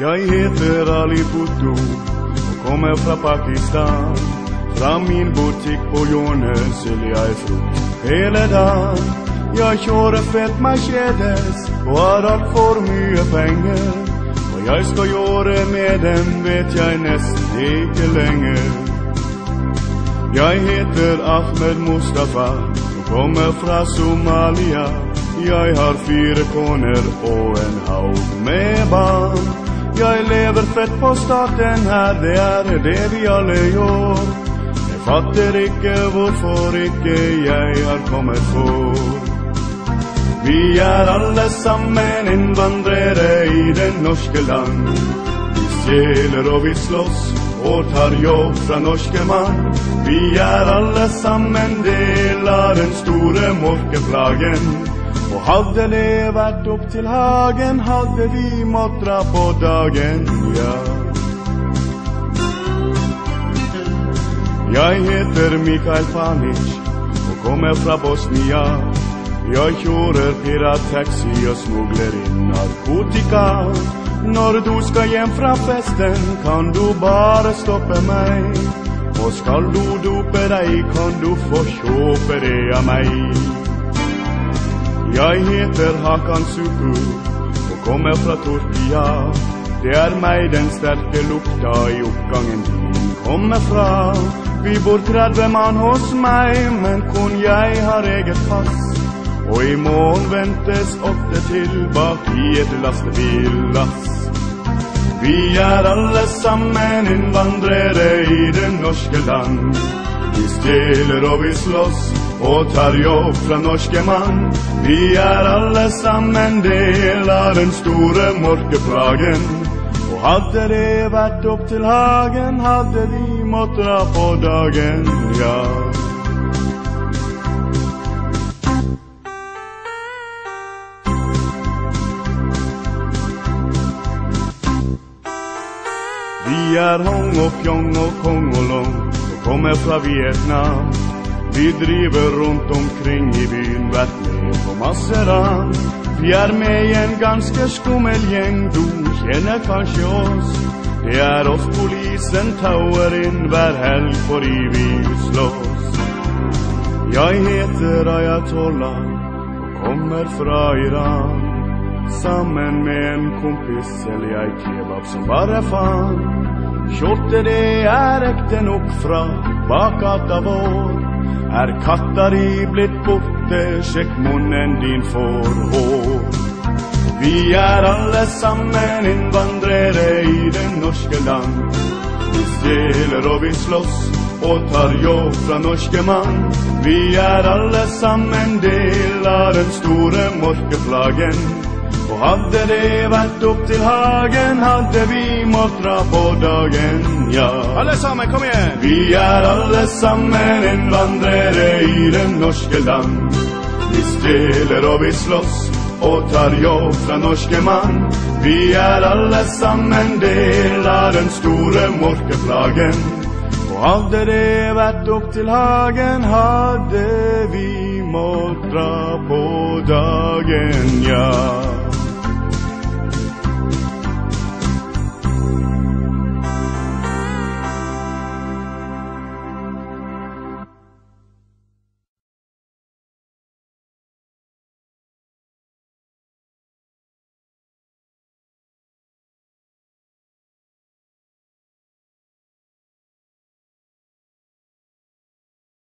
Jeg heter Ali Bhutto og kommer fra Pakistan. Fra min butikk på hjørnet selger jeg frukt hele dagen. Jeg kjører fett Mercedes og har altfor mye penger. Hva jeg skal gjøre med dem, vet jeg nesten ikke lenger. Jeg heter Ahmed Mustafa og kommer fra Somalia. Jeg har fire koner og en haug med barn. Jeg lever fett på staten her, det er det vi alle gjør. Jeg fatter ikke hvorfor ikke jeg har kommet for. Vi er alle sammen innvandrere i det norske land. Vi stjeler og vi slåss og tar jobb fra norske mann. Vi er alle sammen del av den store mørke plagen. Og hadde det vært opp til Hagen, hadde vi mått dra på dagen, ja. Jeg heter Mikael Panic og kommer fra Bosnia. Jeg kjører pirattaxi og smugler inn narkotika. Når du skal hjem fra festen, kan du bare stoppe meg. Og skal du dope deg, kan du få kjøpe det av meg. Jeg heter Hakan Suku og kommer fra Torkia. Det er meg den sterke lukta i oppgangen din kommer fra. Vi bor 30 mann hos meg, men kun jeg har eget pass. Og i morgen ventes åtte til bak i et lastebillass. Vi er alle sammen innvandrere i det norske land. Vi stjeler og vi slåss og tar jobb fra norske mann. Vi er alle sammen del av den store mørke plagen. Og hadde det vært opp til Hagen, hadde vi mått dra på dagen, ja. Vi er Hong og pjong og Kong og Long kommer fra Vietnam. Vi driver rundt omkring i byen, vært med på masse ran. Vi er med i en ganske skummel gjeng, du kjenner kanskje oss. Det er oss polisen tauer inn hver helg fordi vi slåss. Jeg heter Ayatollah og kommer fra Iran. Sammen med en kompis selger jeg kebab som bare faen. Skjorte det er ekte nok fra bakgata vår. Er katta di blitt borte, sjekk munnen din for hår. Vi er alle sammen innvandrere i det norske land. Vi stjeler og vi slåss og tar jobb fra norske mann. Vi er alle sammen del av den store mørke plagen. Og hadde det vært opp til Hagen, hadde vi mått dra på dagen, ja. Alle sammen, kom igjen! Vi er alle sammen innvandrere i det norske land. Vi stjeler og vi slåss og tar jobb fra norske mann. Vi er alle sammen del av den store morkeplagen. Og hadde det vært opp til Hagen, hadde vi mått dra på dagen, ja.